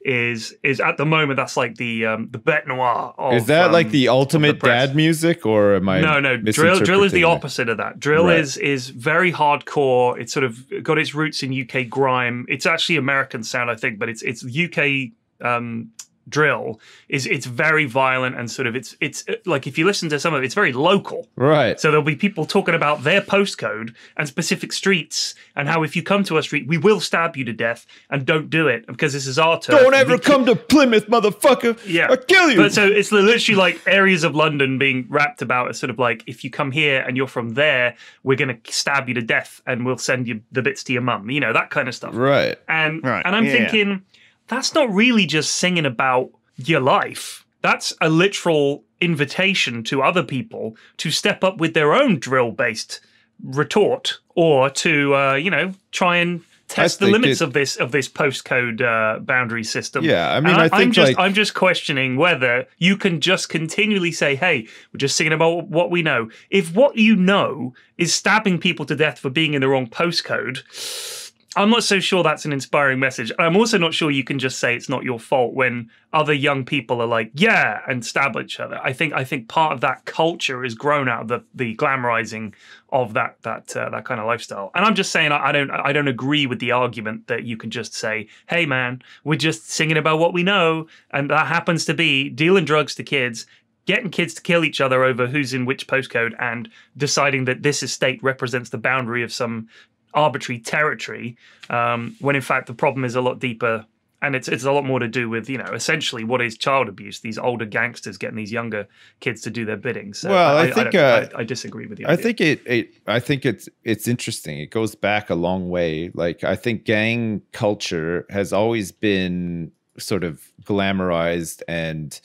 is is at the moment that's like the um the bête noire of, Is that like um, the ultimate press. dad music, or am I? no, no. Drill, drill is the opposite of that. Drill Right. is is very hardcore. It's sort of got its roots in UK grime. It's actually American sound, I think, but it's it's UK um, drill. Is it's very violent and sort of it's it's uh, like if you listen to some of it, it's very local. Right. So there'll be people talking about their postcode and specific streets and how if you come to our street, we will stab you to death and don't do it because this is our turf. Don't ever we come to Plymouth, motherfucker. yeah. I'll kill you. But so it's literally like areas of London being rapped about as sort of like if you come here and you're from there, we're gonna stab you to death and we'll send you the bits to your mum. You know, that kind of stuff. right. And Right, and I'm yeah. thinking that's not really just singing about your life. That's a literal invitation to other people to step up with their own drill based retort or to uh, you know, try and test the limits it- of this of this postcode uh, boundary system. Yeah, I mean, And I am just like- I'm just questioning whether you can just continually say, "Hey, we're just singing about what we know." If what you know is stabbing people to death for being in the wrong postcode, I'm not so sure that's an inspiring message. I'm also not sure you can just say it's not your fault when other young people are like, yeah, and stab each other. I think I think part of that culture is grown out of the the glamorizing of that that uh, that kind of lifestyle. And I'm just saying I, I don't I don't agree with the argument that you can just say, hey man, we're just singing about what we know, and that happens to be dealing drugs to kids getting kids to kill each other over who's in which postcode and deciding that this estate represents the boundary of some arbitrary territory um, when in fact the problem is a lot deeper and it's it's a lot more to do with you know essentially what is child abuse? These older gangsters getting these younger kids to do their bidding. So well i, I think I, uh, I, I, disagree with you i think it, it i think it's it's interesting. It goes back a long way. Like i think gang culture has always been sort of glamorized and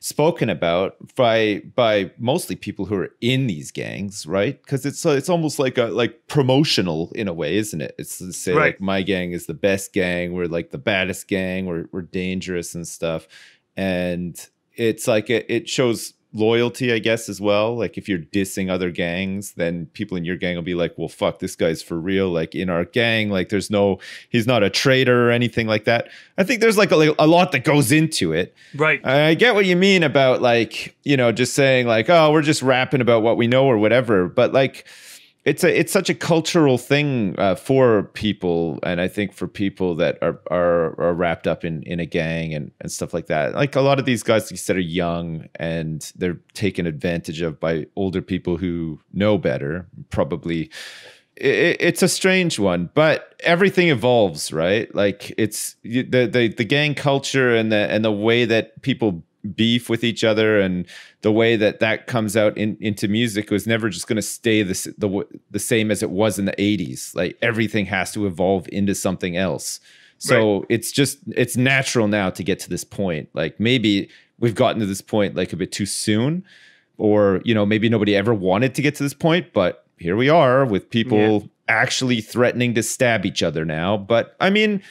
spoken about by by mostly people who are in these gangs, right? Because it's it's almost like a like promotional in a way, isn't it? It's to say Right. like my gang is the best gang, we're like the baddest gang, we're we're dangerous and stuff, and it's like it, it shows loyalty, I guess, as well. Like if you're dissing other gangs, then people in your gang will be like, "Well, fuck, this guy's for real." Like in our gang, like there's no, he's not a traitor or anything like that. I think there's like a, a lot that goes into it. right I get what you mean about like, you know, just saying like, oh, we're just rapping about what we know or whatever. But like, it's a it's such a cultural thing uh, for people, and I think for people that are are, are wrapped up in in a gang and and stuff like that. Like a lot of these guys, like said, are young and they're taken advantage of by older people who know better, probably it, it's a strange one, but everything evolves, right? Like it's the the the gang culture and the and the way that people beef with each other and the way that that comes out in, into music was never just going to stay the, the the same as it was in the 80s like everything has to evolve into something else. So it's just it's natural now to get to this point. Like maybe we've gotten to this point like a bit too soon or you know maybe nobody ever wanted to get to this point but here we are with people actually threatening to stab each other now. But i mean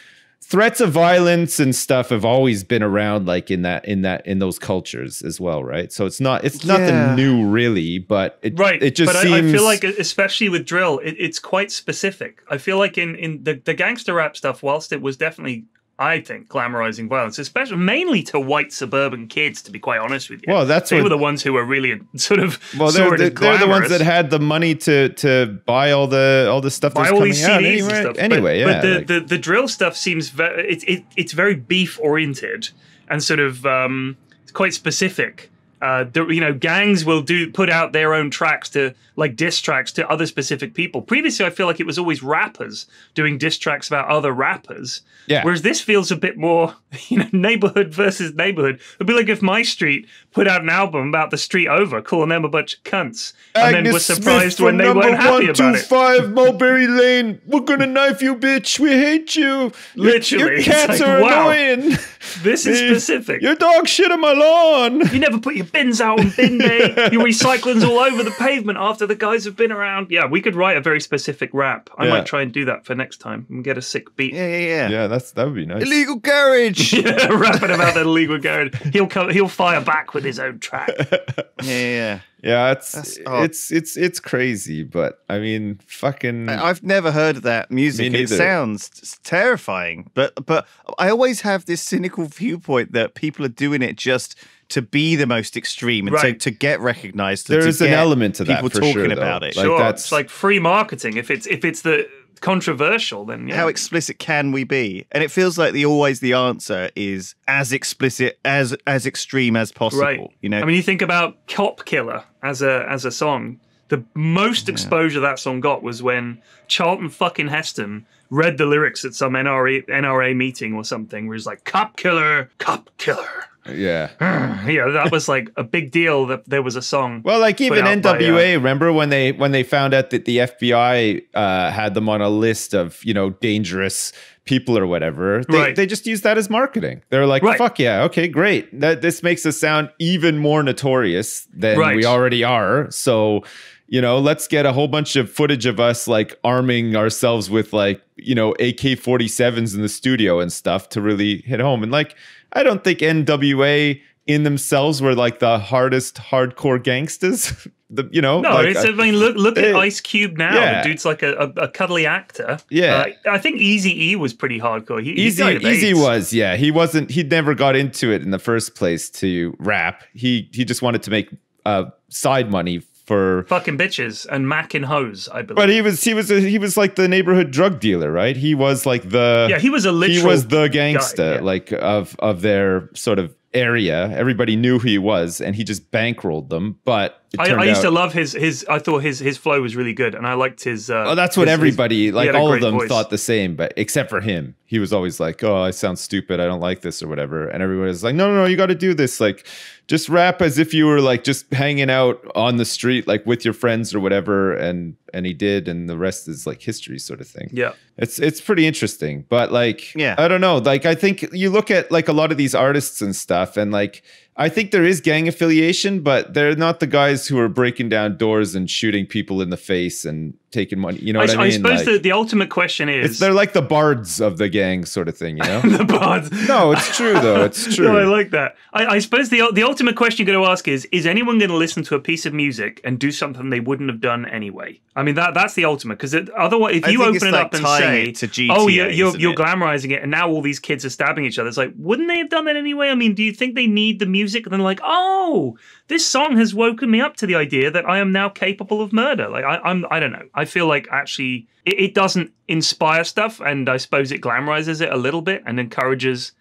threats of violence and stuff have always been around like in that in that in those cultures as well right so it's not it's nothing Yeah. new really but it, Right, it just but seems I, I feel like, especially with drill, it, it's quite specific. I feel like in in the, the gangster rap stuff, whilst it was definitely, I think, glamorizing violence, especially mainly to white suburban kids. To be quite honest with you, Well, that's they what- were the ones who were really sort of well they're, it as the, they're the ones that had the money to to buy all the all the stuff buy that's all coming these out CDs anyway, and stuff. But- anyway but, yeah the, like- the the drill stuff seems very it, it it's very beef oriented and sort of um it's quite specific. Uh, you know, gangs will do put out their own tracks to like diss tracks to other specific people. Previously, I feel like it was always rappers doing diss tracks about other rappers. Yeah. Whereas this feels a bit more, you know, neighborhood versus neighborhood. It'd be like if my street put out an album about the street over, calling them a bunch of cunts, and then was surprised when they weren't happy about it. Five Mulberry Lane. We're gonna knife you, bitch. We hate you. Your- Literally, your it's cats like, are wow. annoying. This is specific. Your dog shit on my lawn. You never put your bins out on bin day. Your recycling's all over the pavement after the guys have been around. Yeah, we could write a very specific rap. I Yeah. might try and do that for next time and get a sick beat. Yeah, yeah, yeah. Yeah, that's that would be nice. Illegal garage. yeah, Yeah, rapping about that illegal garage. He'll come, he'll fire back with his own track. yeah. Yeah, it's That's odd. it's it's it's crazy, but I mean, fucking. I- I've never heard of that music. It sounds terrifying, but but I always have this cynical viewpoint that people are doing it just to be the most extreme and Right. to, to get recognized. there to is an element to that people for talking sure, about it. Like sure, that's it's like free marketing. If it's if it's the controversial, then yeah. How explicit can we be? And it feels like the always the answer is as explicit as as extreme as possible. right. You know, I mean, you think about "Cop Killer" as a as a song. The most exposure that song got was when Charlton fucking Heston read the lyrics at some NRA NRA meeting or something, where he's like "Cop Killer, Cop Killer." Yeah. yeah, that was like a big deal that there was a song. Well, like even out by, uh, NWA, remember when they when they found out that the FBI uh, had them on a list of you know dangerous people or whatever, they, Right. they just used that as marketing. They're like, Right. "Fuck yeah, okay, great. That this makes us sound even more notorious than Right. we already are." So. You know, let's get a whole bunch of footage of us like arming ourselves with like, you know, AK 47s in the studio and stuff to really hit home. And like, I don't think NWA in themselves were like the hardest hardcore gangsters. the you know No, like, it's, I- I mean, look look at Ice Cube now. yeah. The dude's like a, a, a cuddly actor. Yeah. Uh, I think Easy E was pretty hardcore. He, he Eazy, Eazy was, yeah. He wasn't. He never got into it in the first place to rap. He he just wanted to make uh, side money for. fucking bitches and Mac and hose. I believe. But he was he was a, he was like the neighborhood drug dealer, right? He was like the yeah, he was a literal. he was the gangster, yeah. like of of their sort of area. Everybody knew who he was, and he just bankrolled them. But I, I used to love his his. I thought his his flow was really good, and I liked his. Uh, Oh, that's what his- his- everybody, like all of them, voice. thought the same, but except for him, he was always like, "Oh, I sound stupid. I don't like this or whatever." And everybody was like, "No, no, no, you got to do this. Like, just rap as if you were like just hanging out on the street, like with your friends or whatever." And and he did, and the rest is like history, sort of thing. Yeah, It's it's pretty interesting, but like, Yeah. I don't know. Like, I think you look at like a lot of these artists and stuff, and like, I think there is gang affiliation, but they're not the guys who are breaking down doors and shooting people in the face and taking money. You know I, what I, I mean? suppose Like, the, the ultimate question it's is they're like the bards of the gang, sort of thing. You know? the bards. no, it's true though. It's true. No, I like that. I, I suppose the the ultimate question you're going to ask is: Is anyone going to listen to a piece of music and do something they wouldn't have done anyway? I mean, that that's the ultimate. Because otherwise, if you open it like up and say, to GTA, "Oh, you're you're, you're it? glamorizing it," and now all these kids are stabbing each other, it's like, wouldn't they have done that anyway? I mean, do you think they need the music? And then like, oh, this song has woken me up to the idea that I am now capable of murder. Like, I, I'm I don't know. I feel like actually it, it doesn't inspire stuff, and I suppose it glamorizes it a little bit and encourages.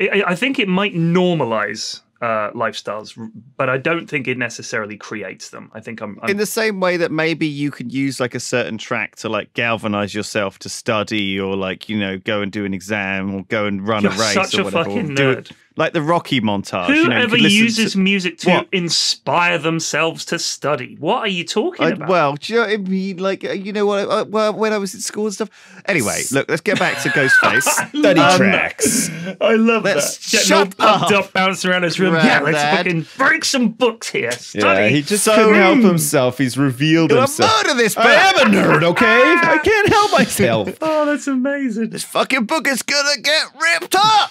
I I think it might normalize uh, lifestyles, but I don't think it necessarily creates them. I think I'm. I'm in the same way that maybe you could use like a certain track to like galvanize yourself to study or like you know go and do an exam or go and run You're a race such or a whatever. fucking it- nerd. Like the Rocky montage. you know, you Whoever uses to- music to What? inspire themselves to study? What are you talking I, about? well, do you know what I mean? Like, uh, you know what? Uh, well, when I was in school and stuff. Anyway, look, let's get back to Ghostface. Study Um, tracks. I love Let's that. Getting shut all up, up, bouncing around his room. Grab yeah, let's that. fucking break some books here. Study. Yeah, he just So- couldn't help himself. He's revealed You'll himself. murder this book. I am a nerd, okay? I can't help myself. oh, that's amazing. this fucking book is gonna get ripped up.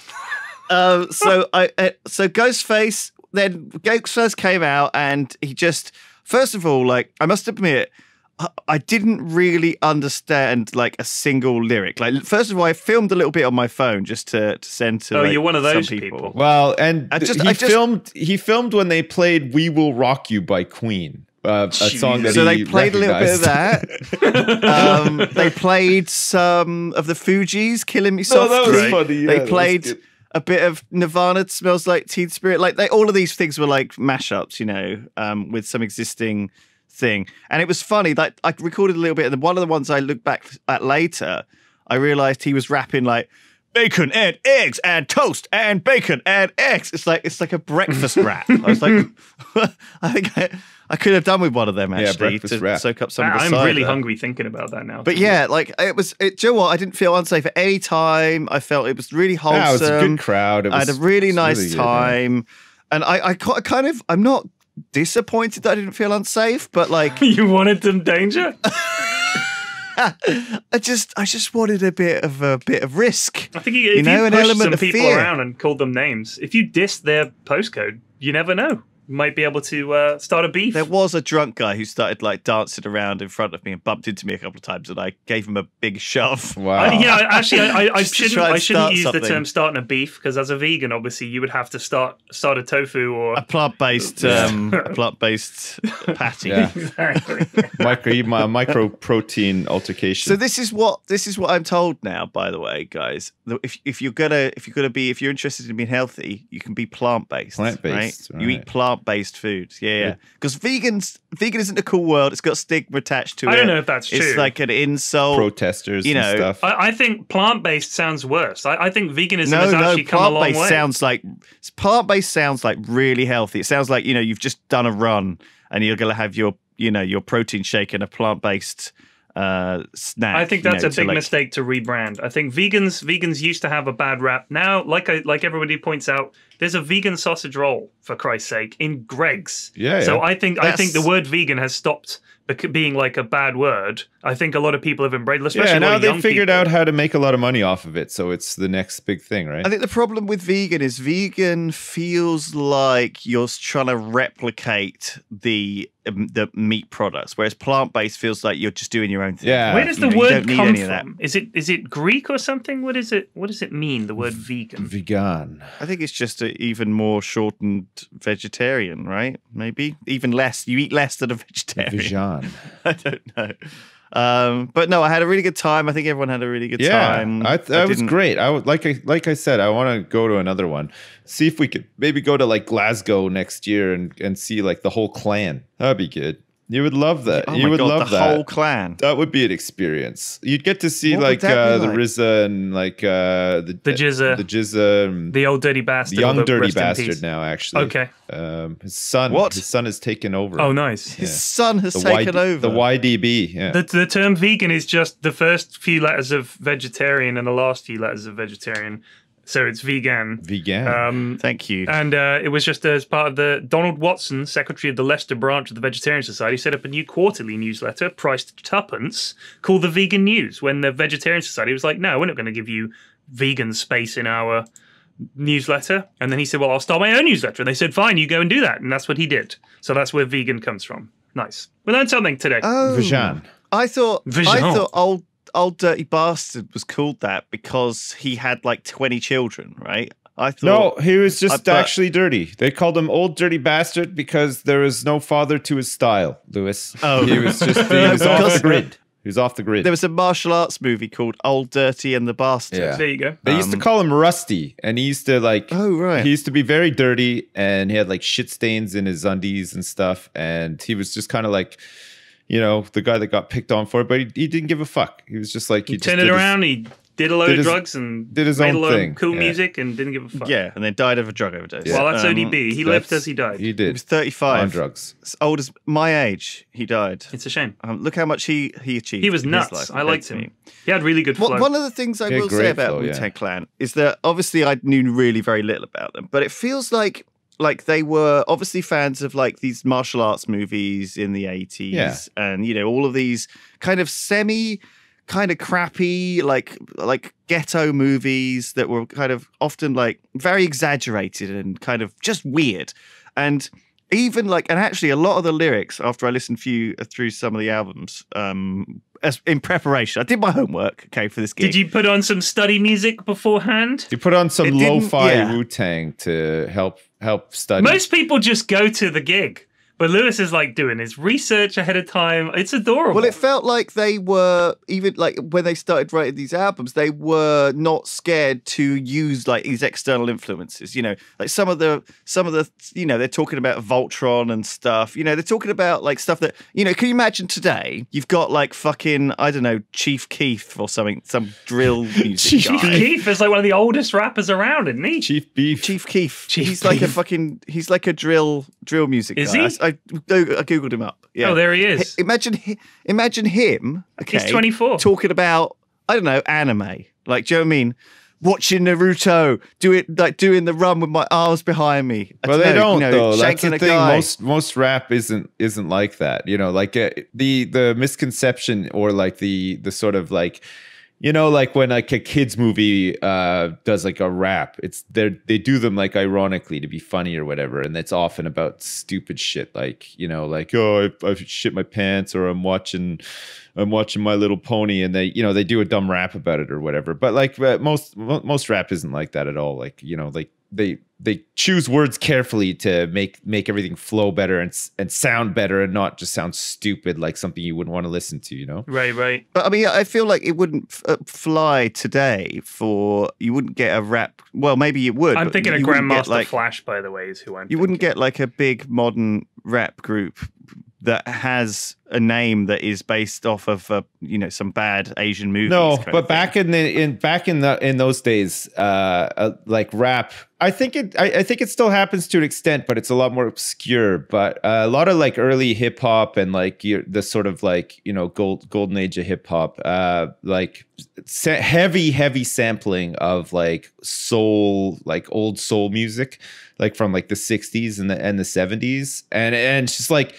Um, so I, uh, so Ghostface. Then Ghostface came out, and he just, first of all, like I must admit, I, I didn't really understand like a single lyric. Like, first of all, I filmed a little bit on my phone just to, to send to. Oh, like, you're one of those people. Well, and I just- he I just- filmed. He filmed when they played "We Will Rock You" by Queen, uh, a song that So he they played a little bit of that. um, they played some of the Fugees, "Killing Me Softly." Oh, that was funny, yeah, that they was played good. A bit of Nirvana, "Smells Like Teen Spirit." Like they, all of these things were like mashups, you know, um, with some existing thing. And it was funny. Like I recorded a little bit, and one of the ones I looked back at later, I realized he was rapping like. Bacon and eggs and toast and bacon and eggs. It's like it's like a breakfast rap. I was like, I think I, I could have done with one of them actually breakfast to rap. soak up some of the I'm cider. really hungry thinking about that now. But yeah, like it was. It, do you know what? I didn't feel unsafe at any time. I felt it was really wholesome. Yeah, it was a good crowd. It I had a really nice really good, time, and I, I kind of, I'm not disappointed that I didn't feel unsafe, but like, you wanted some danger. I just, I just wanted a bit of a bit of risk. I think you, if You know, you an pushed element some of people fear. around and called them names, if you dissed their postcode, you never know. You might be able to uh, start a beef. There was a drunk guy who started like dancing around in front of me and bumped into me a couple of times, and I gave him a big shove. Wow. I, yeah, actually, I, I, I shouldn't. I shouldn't start use the term "starting a beef" because as a vegan, obviously, you would have to start start a tofu or A plant-based, um, plant-based patty. Yeah. exactly. micro my micro protein altercation. So this is what this is what I'm told now. By the way, guys, if if you're gonna if you're gonna be if you're interested in being healthy, you can be plant based. Plant-based, right? You eat right. Plant based foods. Yeah, yeah. Because vegans, vegan isn't a cool world. It's got stigma attached to it. I don't know if that's It's true. It's like an insult. protesters you and know, stuff. I, I think plant based sounds worse. I, I think veganism no, has no, actually come a long plant based sounds like plant based sounds like really healthy. It sounds like you know you've just done a run and you're gonna have your you know your protein shake and a plant based uh, snack. I think you that's know, a big like- mistake to rebrand. I think vegans vegans used to have a bad rap. Now, like I, like everybody points out, there's a vegan sausage roll for Christ's sake in Greggs. Yeah, So yeah. I think I think the word vegan has stopped being like a bad word. I think a lot of people have embraced, it, especially yeah, now they young figured people. out how to make a lot of money off of it, so it's the next big thing, right? I think the problem with vegan is vegan feels like you're trying to replicate the the meat products, whereas plant based feels like you're just doing your own thing. Yeah. Where does the you word don't come any of that. from? Is it is it Greek or something? What is it? What does it mean? The word vegan. Vegan. I think it's just an even more shortened vegetarian, right? Maybe even less. You eat less than a vegetarian. Vegan. I don't know. Um, but no, I had a really good time. I think everyone had a really good Yeah, time. I, that was didn't- great. I would like I like I said, I want to go to another one. See if we could maybe go to like Glasgow next year and and see like the whole clan. That'd be good. You would love that. Oh you my would god, love the that. whole clan. that would be an experience. You'd get to see What like, uh, be the like? RZA and like uh, the The GZA. the GZA, The old dirty bastard. the young although dirty bastard now. Actually, Okay. Um, his son. What? His son has taken over. Oh, nice. His son has the taken YD over. the YDB. Yeah. The, the term vegan is just the first few letters of vegetarian and the last few letters of vegetarian. So it's vegan. Vegan. Um, Thank you. and uh, it was just as part of the Donald Watson, secretary of the Leicester branch of the Vegetarian Society, set up a new quarterly newsletter priced tuppence called the Vegan News. When the Vegetarian Society was like, "No, we're not going to give you vegan space in our newsletter," and then he said, "Well, I'll start my own newsletter." And they said, "Fine, you go and do that," and that's what he did. So that's where vegan comes from. Nice. We learned something today. oh, Vegan. I thought I Vegan. thought old old dirty bastard was called that because he had like twenty children, right? I thought No, he was just but- actually dirty. They called him old dirty bastard because there was no father to his style, Lewis. Oh. he was just he was off the grid. He was off the grid. there was a martial arts movie called Old Dirty and the Bastard. Yeah. there you go. they used to um, call him Rusty, and he used to like. Oh right. He used to be very dirty, and he had like shit stains in his undies and stuff. And he was just kind of like, you know, the guy that got picked on for it, but he, he didn't give a fuck. He was just like He just turned it did his- around. He did a load did of his- drugs and did his made own a load thing, of cool yeah. music and didn't give a fuck. yeah, and then died of a drug overdose. Well, that's Um, ODB. He lived as he died. He did. He was thirty-five on drugs. As old as my age, he died. It's a shame. Um, look how much he he achieved. He was in his nuts. life I liked him. He had really good flow. One, one of the things I He will say about flow, Wu Tang Clan is that obviously I knew really very little about them, but it feels like like they were obviously fans of like these martial arts movies in the 80s Yeah. and you know all of these kind of semi kind of crappy like like ghetto movies that were kind of often like very exaggerated and kind of just weird and even like and actually a lot of the lyrics after i listened few through some of the albums um as in preparation i did my homework okay for this gig Did you put on some study music beforehand? You put on some It lo-fi yeah. Wu Tang to help help study. Most people just go to the gig, but Lewis is like doing his research ahead of time. It's adorable. Well, it felt like they were even like when they started writing these albums, they were not scared to use like these external influences. You know, like some of the some of the you know they're talking about Voltron and stuff. You know, they're talking about like stuff that you know. Can you imagine today? You've got like fucking I don't know Chief Keef or something, some drill music Chief guy. Chief Keef is like one of the oldest rappers around, isn't he? Chief Beef. Chief Keef. Chief he's like a fucking. He's like a drill drill music. Is guy. he? I, I, I googled him up. Yeah. Oh, there he is. H- Imagine, hi- imagine him. Okay, He's 24. talking about I don't know anime. Like, do you know what I mean? Watching Naruto, do it like doing the run with my arms behind me. I Well, they know, don't you know, though. That's the thing. guy. Most most rap isn't isn't like that. You know, like uh, the the misconception or like the the sort of like you know like when like a kids movie uh does like a rap it's they they do them like ironically to be funny or whatever and it's often about stupid shit like you know like oh I, I shit my pants or i'm watching i'm watching my little pony and they you know they do a dumb rap about it or whatever but like uh, most mo- most rap isn't like that at all like you know like they they choose words carefully to make make everything flow better and and sound better and not just sound stupid like something you wouldn't want to listen to you know Right, right. But I mean, I feel like it wouldn't f- uh, fly today. For you wouldn't get a rap. Well, maybe you would. I'm thinking of you get, Grandmaster like, Flash, by the way, is who I'm. You wouldn't get like a big modern rap group that has a name that is based off of uh, you know some bad Asian movies. No, but back in the in back in the in those days, uh, uh like rap, I think it I, I think it still happens to an extent, but it's a lot more obscure. But uh, a lot of like early hip hop and like your, the sort of like you know gold golden age of hip hop, uh, like sa- heavy heavy sampling of like soul, like old soul music, like from like the '60s and the and the '70s, and and it's just like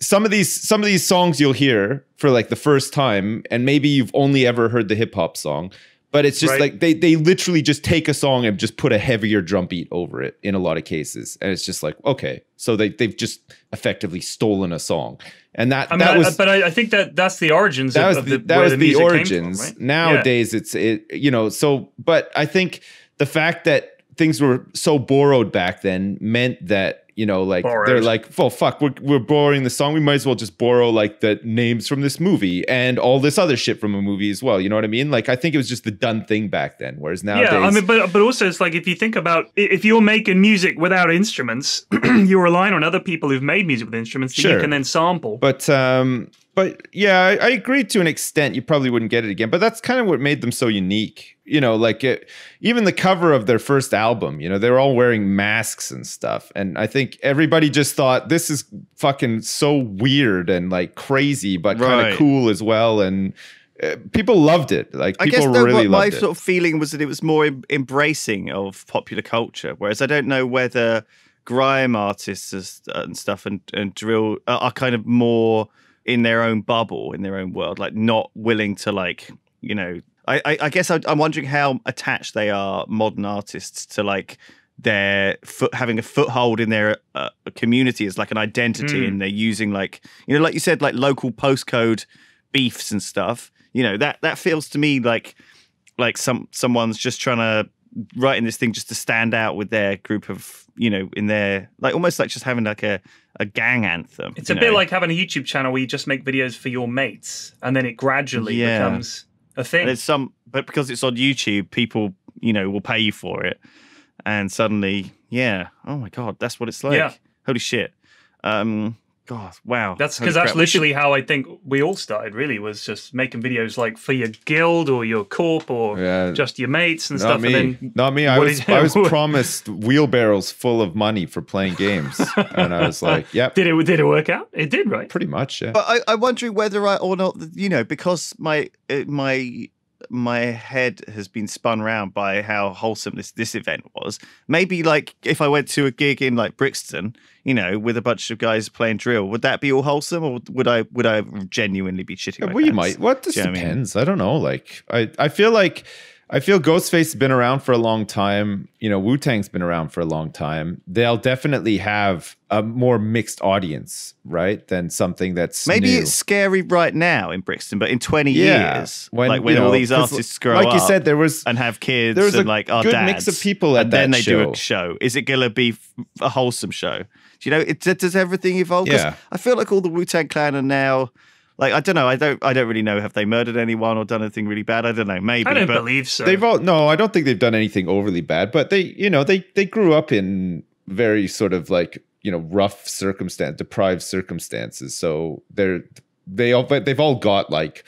some of these some of these songs you'll hear for like the first time, and maybe you've only ever heard the hip hop song, but it's just Right. like they they literally just take a song and just put a heavier drum beat over it in a lot of cases, and it's just like okay, so they they've just effectively stolen a song, and that I mean, that I- was but I, I think that that's the origins that of, was of the, that was the, the, music came from, origins. right? Nowadays, it's it you know so. But I think the fact that things were so borrowed back then meant that you know like they're like well fuck we're, we're borrowing the song we might as well just borrow like the names from this movie and all this other shit from a movie as well you know what i mean like i think it was just the done thing back then whereas nowadays Yeah, I mean, but but also it's like if you think about if you're making music without instruments, you're relying on other people who've made music with instruments that Sure. you can then sample. But um, but yeah, I, I agree to an extent. You probably wouldn't get it again. But that's kind of what made them so unique. You know, like it, even the cover of their first album. You know, they were all wearing masks and stuff, and I think everybody just thought this is fucking so weird and like crazy, but kind of cool as well. And uh, people loved it. Like I people guess though, really my loved it. sort of feeling was that it was more em- embracing of popular culture, whereas I don't know whether grime artists and stuff and, and drill are, are kind of more in their own bubble, in their own world, like not willing to like you know. I I, I guess I, I'm wondering how attached they are, modern artists, to like their foot having a foothold in their uh, community as like an identity, Mm. and they're using like you know, like you said, like local postcode beefs and stuff. You know that that feels to me like like some someone's just trying to write in this thing just to stand out with their group of you know in their like almost like just having like a a gang anthem. It's a bit like having a YouTube channel where you just make videos for your mates, and then it gradually Yeah. becomes a thing. It's some, but because it's on YouTube, people you know will pay you for it, and suddenly, yeah, oh my god, that's what it's like. Yeah. Holy shit. Um, God, wow. That's because that's crap. We should- literally how I think we all started. Really, was just making videos like for your guild or your corp or Yeah. just your mates and Not stuff. me. And then Not me. I was I was promised wheelbarrows full of money for playing games, and I was like, "Yep, did it did it work out? It did, right? pretty much." Yeah. But I, I'm wondering whether I or not, you know, because my uh, my my head has been spun round by how wholesome this this event was. Maybe like if I went to a gig in like Brixton, you know, with a bunch of guys playing drill, would that be all wholesome, or would I would I genuinely be shitting? Yeah, my well, you might. What this Do you know what I mean? depends. I, don't know. Like, I, I feel like, I feel Ghostface has been around for a long time. You know, Wu Tang's been around for a long time. They'll definitely have a more mixed audience, right, than something that's Maybe new. it's scary right now in Brixton, but in 20 yeah. years, like when you all know, these artists grow like up you said, there was and have kids there was and a like our good dads, mix of people at and then that they do show. a show. Is it gonna be a wholesome show? Do you know? It, does everything evolve? Yeah. I feel like all the Wu Tang Clan are now. Like I don't know, I don't, I don't really know. Have they murdered anyone or done anything really bad? I don't know. Maybe, I don't believe so. They've all no, I don't think they've done anything overly bad, but they, you know, they they grew up in very sort of like you know rough circumstance, deprived circumstances. So they're they all but they've all got like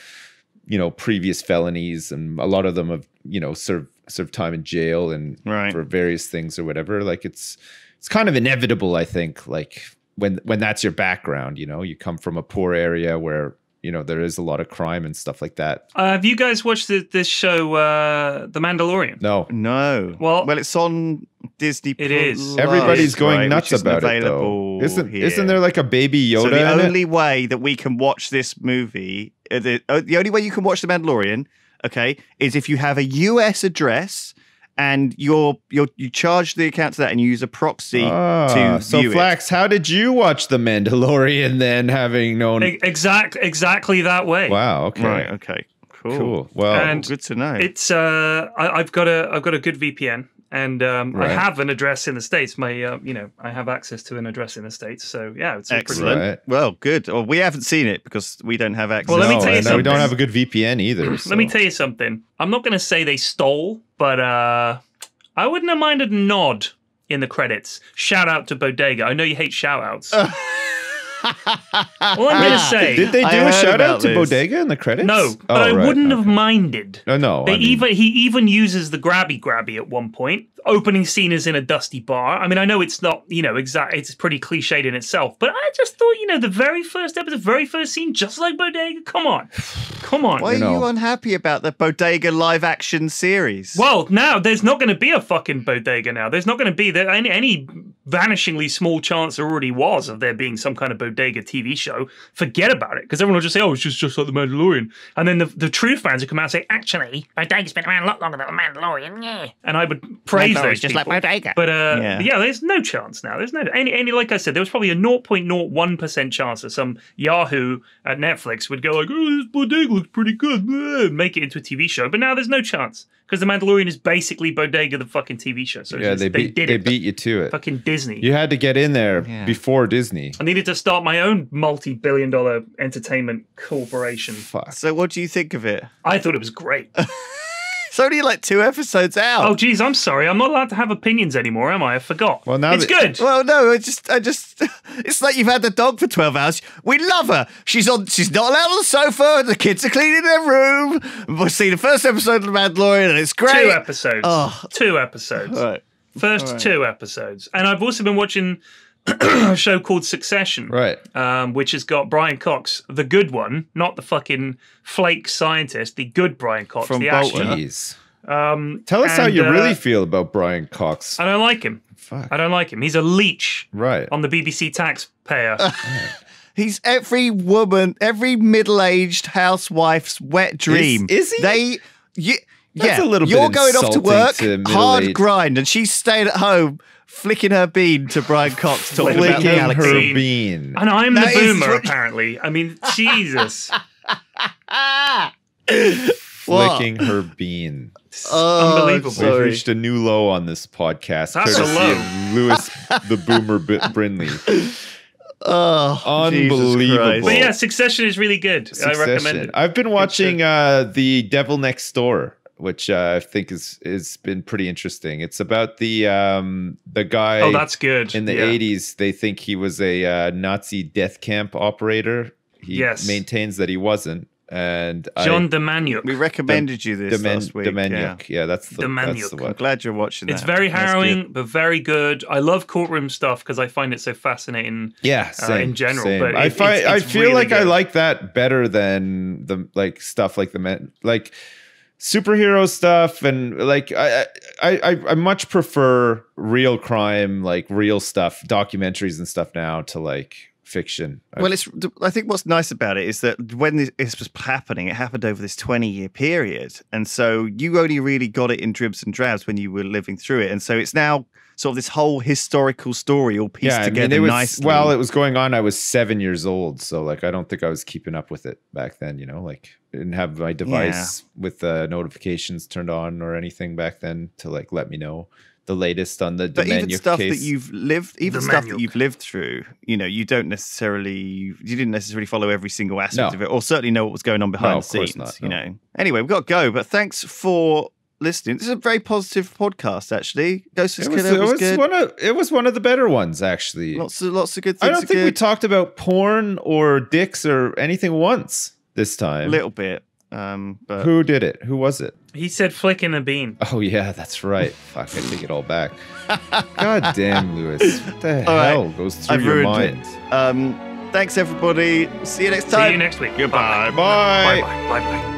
you know previous felonies, and a lot of them have you know served served time in jail and Right. for various things or whatever. Like it's it's kind of inevitable, I think. Like when when that's your background, you know, you come from a poor area where you know there is a lot of crime and stuff like that. Uh, have you guys watched the, this show, uh, The Mandalorian? No, no. Well- well, it's on Disney. It is. Plus, Everybody's going right, nuts about it though. Isn't here. isn't there like a baby Yoda So the in it? only way that we can watch this movie, uh, the, uh, the only way you can watch The Mandalorian, okay, is if you have a US address and you're you're you charge the account to that and you use a proxy Ah, to so view it. Flax, how did you watch The Mandalorian then, having known? E- Exact, exactly that way. Wow. Okay. Right. Okay. Cool. Cool. Well, And- Good to know. It's uh, I, I've got a I've got a good VPN, and um, I have an address in the states. My uh, you know I have access to an address in the states. So yeah, it's all pretty Excellent. Right. Well, good. Well, we haven't seen it because we don't have access. Well, let me tell you and we don't have a good VPN either. Let me tell you something. I'm not going to say they stole, but uh, I wouldn't have minded a nod in the credits. Shout out to Bodega. I know you hate shout outs. All I'm going to ah. say. Did they do a shout out to this. Bodega in the credits? no, but Oh, I right, wouldn't okay. have minded. No, no. They I mean, even he even uses the grabby grabby at one point. Opening scene is in a dusty bar. I mean, I know it's not you know exact. It's pretty cliched in itself, but I just thought you know the very first episode, very first scene, just like Bodega. Come on, come on. Why You are know. you unhappy about the Bodega live action series? Well, now there's not going to be a fucking bodega. Now there's not going to be there any, any vanishingly small chance there already was of there being some kind of bodega TV show, forget about it because everyone will just say, "Oh, it's just just like the Mandalorian," and then the the true fans would come out and say, "Actually, bodega's been around a lot longer than the Mandalorian." Yeah, and I would praise those just like people. bodega. But uh, Yeah. yeah. there's no chance now. There's no any any like I said, there was probably a 0.01 percent chance that some Yahoo at Netflix would go like, "Oh, this bodega looks pretty good," blah, make it into a TV show. But now there's no chance because the Mandalorian is basically bodega, the fucking TV show. So Yeah, it's- they beat did they it. beat you to it. fucking Disney. You had to get in there Yeah. before Disney. I needed to start my own multi-billion dollar entertainment corporation. Fuck. So, what do you think of it? I thought it was great. It's only like two episodes out. oh, geez, I'm sorry. I'm not allowed to have opinions anymore, am I? I forgot. Well, now it's that- good. Well, no, I just, I just, it's like you've had the dog for twelve hours. We love her. She's on, she's not allowed on the sofa. The kids are cleaning their room. We've seen the first episode of The Mandalorian, and it's great. Two episodes. Oh. Two episodes. All right. First right. two episodes. And I've also been watching a show called Succession, Right. um, which has got Brian Cox, the good one, not the fucking flake scientist, the good Brian Cox, From the Bolton. Um, Tell us how you uh, really feel about Brian Cox. I don't like him. Fuck. I don't like him. He's a leech Right. on the BBC taxpayer. He's every woman, every middle-aged housewife's wet dream. is he? They, you, That's yeah, a little bit you're going off to work, to hard grind, and she's staying at home flicking her bean to Brian Cox talking about the Flicking Licking galaxy. her Bean. bean. and I'm That the boomer, what- apparently. I mean, Jesus. Flicking her bean. Oh, Unbelievable. sorry. We've reached a new low on this podcast. That's a courtesy low. of Lewis the Boomer B- Brindley. Oh, Unbelievable. But yeah, Succession is really good. I recommend it. I've been watching uh, the Devil Next Door, which uh, I think is has been pretty interesting. It's about the um, the guy Oh, that's good. in the Yeah. 80s. They think he was a uh, Nazi death camp operator. He Yes. maintains that he wasn't. And John I, Demjanjuk. We recommended you this Demen- last week. yeah. Demjanjuk. Yeah. that's the, that's Demjanjuk. the I'm glad you're watching that. It's very harrowing, but very good. I love courtroom stuff because I find it so fascinating. Yeah, uh, in general, same. but I find it's- I feel really like I like that better than the like stuff like the men like superhero stuff and like I I I, I much prefer real crime like real stuff documentaries and stuff now to like fiction. Well, it's. I think what's nice about it is that when this, was happening, it happened over this twenty-year period, and so you only really got it in dribs and drabs when you were living through it, and so it's now sort of this whole historical story all pieced yeah, I together mean, it was nicely. while it was going on. I was seven years old, so like I don't think I was keeping up with it back then. You know, like I didn't have my device with uh, notifications turned on or anything back then to like let me know the latest on the but even stuff case. that you've lived, even The stuff manual. that you've lived through, you know, you don't necessarily, you didn't necessarily follow every single aspect No. of it, or certainly know what was going on behind No, the scenes. not, You know. Anyway, we've got to go, but thanks for listening. This is a very positive podcast, actually. Ghost It of was, Killer it was, was good. one of it was one of the better ones actually. Lots of lots of good things. I don't are think we talked about porn or dicks or anything once this time. a little bit, um, but Who did it? Who was it? He said flicking a bean. Oh yeah, that's right. Fuck, I take it all back. God damn, Lewis. What the All right. hell goes through I've your ruined mind? um, thanks everybody. See you next time. See you next week. Goodbye. Bye Bye. bye. Bye bye.